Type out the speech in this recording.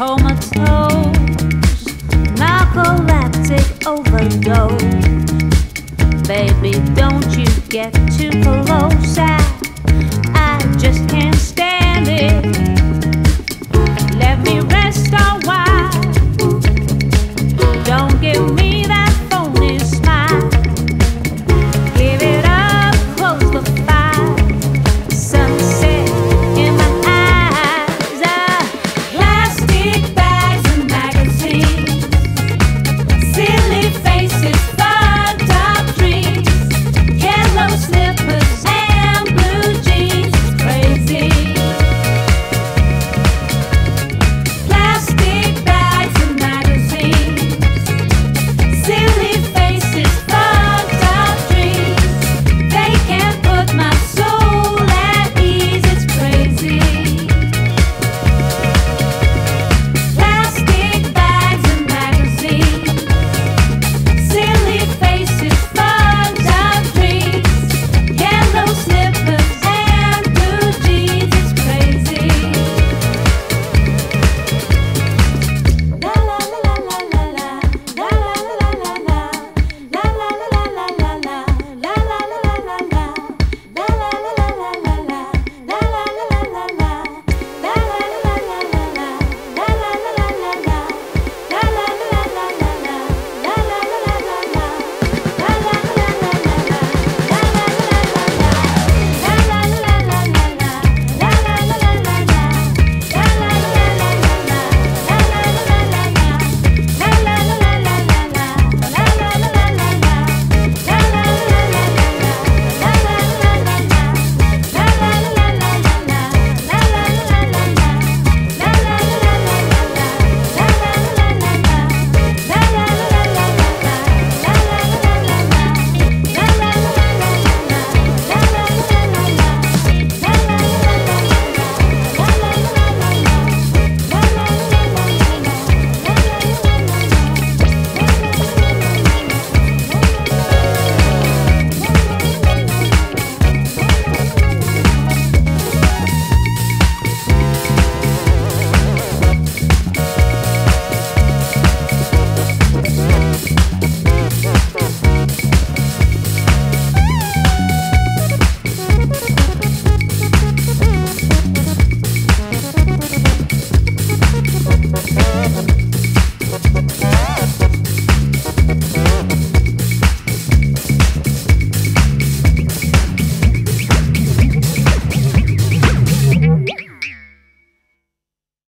comatose, narcoleptic overdose. Baby, don't you get too